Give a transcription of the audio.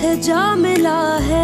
है जा मिला है।